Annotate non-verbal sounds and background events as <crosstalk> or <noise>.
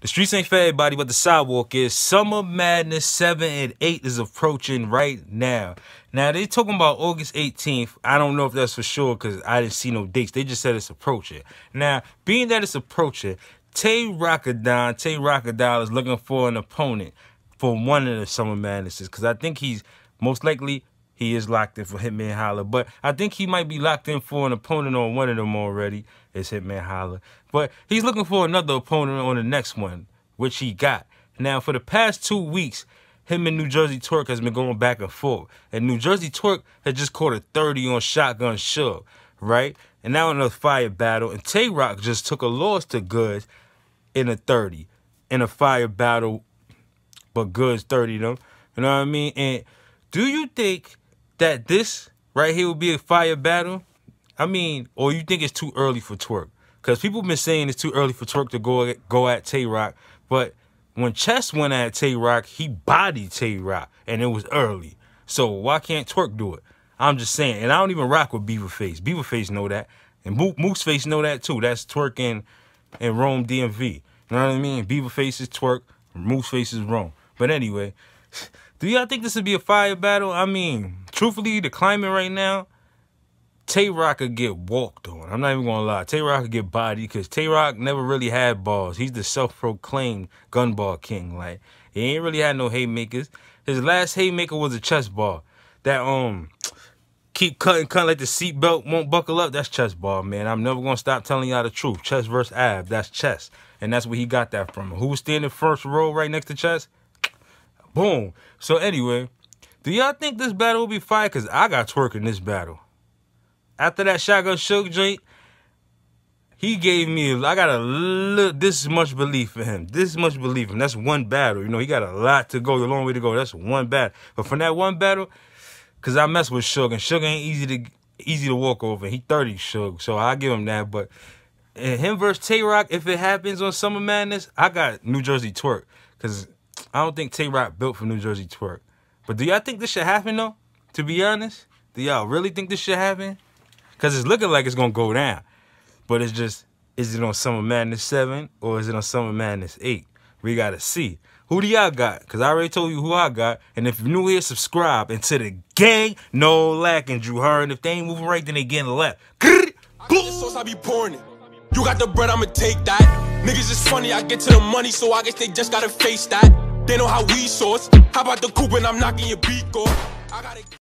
The streets ain't for everybody, but the sidewalk is. Summer Madness 7 and 8 is approaching right now. Now, they talking about August 18th. I don't know if that's for sure because I didn't see no dates. They just said it's approaching. Now, being that it's approaching, Tay Rockadon, Tay Rockadon is looking for an opponent for one of the Summer Madnesses because I think he's most likely he is locked in for Hitman Holla. But I think he might be locked in for an opponent on one of them already. It's Hitman Holla. But he's looking for another opponent on the next one, which he got. Now, for the past two weeks, him and Nu Jerzey Twork has been going back and forth. And Nu Jerzey Twork had just caught a 30 on Shotgun Suge, right? And now in a fire battle. And Tay Roc just took a loss to Goodz in a 30. In a fire battle, but Goodz 30 them. You know what I mean? And do you think that this right here will be a fire battle? I mean, or you think it's too early for Twork? Because people been saying it's too early for Twork to go go at Tay Roc, but when Chess went at Tay Roc, he bodied Tay Roc, and it was early. So why can't Twork do it? I'm just saying, and I don't even rock with Beaverface. Beaverface know that, and Moose Face know that too. That's Twork and, and Rome DMV. You know what I mean? Beaverface is Twork, Moose Face is Rome. But anyway. <laughs> Do y'all think this would be a fire battle? I mean, truthfully, the climate right now, Tay Roc could get walked on. I'm not even gonna lie. Tay Roc could get bodied because Tay Roc never really had balls. He's the self-proclaimed gunball king. Like he ain't really had no haymakers. His last haymaker was a chest ball. That um keep cutting, cutting like the seatbelt won't buckle up. That's chest ball, man. I'm never gonna stop telling y'all the truth. Chest versus ab. That's chess, and that's where he got that from. Who was standing first row right next to chess? Boom. So anyway, do y'all think this battle will be fire? Because I got Twork in this battle. After that Shotgun Suge joint, he gave me, I got a little, this much belief in him. This much belief in him. That's one battle. You know, he got a lot to go, a long way to go. That's one battle. But from that one battle, because I mess with Suge, and Suge ain't easy to easy to walk over. He 30 Suge, so I give him that. But him versus Tay Roc, if it happens on Summer Madness, I got Nu Jerzey Twork. Because I don't think Tay Roc built for Nu Jerzey Twork. But do y'all think this should happen though? To be honest, do y'all really think this should happen? Cause it's looking like it's gonna go down. But it's just, is it on Summer Madness 7 or is it on Summer Madness 8? We gotta see. Who do y'all got? Cause I already told you who I got. And if you're new here, subscribe. And to the gang, no lacking, Drew Hearn. If they ain't moving right, then they getting left. Sauce, I be pouring it. You got the bread, I'ma take that. Niggas funny, I get to the money, so I guess they just gotta face that. They know how we source. How about the coupe and I'm knocking your beat off?